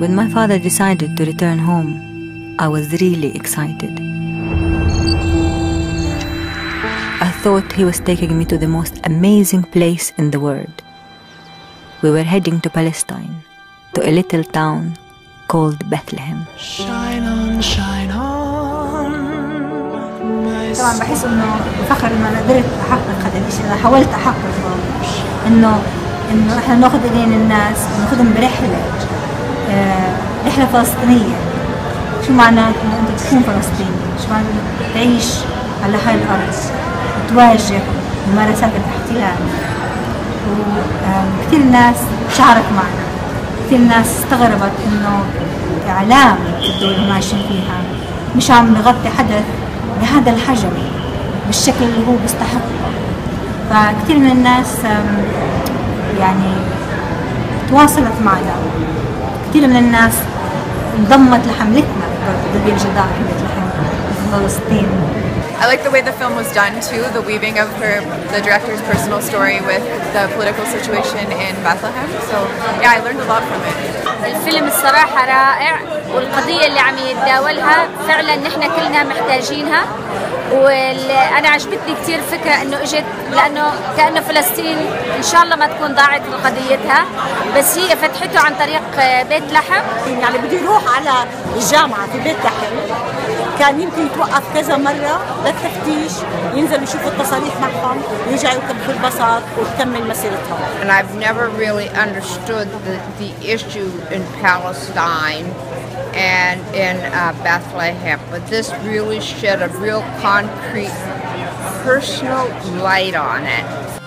When my father decided to return home, I was really excited. I thought he was taking me to the most amazing place in the world. We were heading to Palestine, to a little town called Bethlehem. Shine on, shine on. my طبعا بحس انه بفخر انه انا قدرت احقق هذا الشيء انا حاولت احققه انه انه احنا ناخذ ايدين الناس وناخذهم برحله آه، رحلة فلسطينية. شو معناه إنه أنت تكون فلسطيني؟ شو معناه إنك تعيش على هاي الأرض؟ وتواجه ممارسات الاحتلال وكثير ناس شعرت معنا. كثير ناس استغربت إنه اعلام الدولة اللي عايشين فيها. مش عم نغطي حدث بهذا الحجم بالشكل اللي هو بيستحقه فكثير من الناس يعني تواصلت معنا. كثير من الناس انضمت لحملتنا ضد الجدار حملة فلسطين I like the way the film was done too, the weaving of her, the director's personal story with the political situation in Bethlehem. So yeah, I learned a lot from it. الفيلم الصراحة رائع والقضية اللي عم يتداولها فعلا نحن كلنا محتاجينها وأنا عجبتني كثير فكرة إنه إجت لأنه كأنه فلسطين إن شاء الله ما تكون ضاعت قضيتها. بس هي فتحته عن طريق بيت لحم. يعني بده يروح على الجامعة في بيت لحم. كان يمكن يتوقف كذا مرة للتفتيش ينزل يشوف التصاريح معهم ويرجع يركب في الباصات وتكمل مسيرتهم. And I've never really understood the, the issue in Palestine. And in uh, Bethlehem, but this really shed a real concrete personal light on it.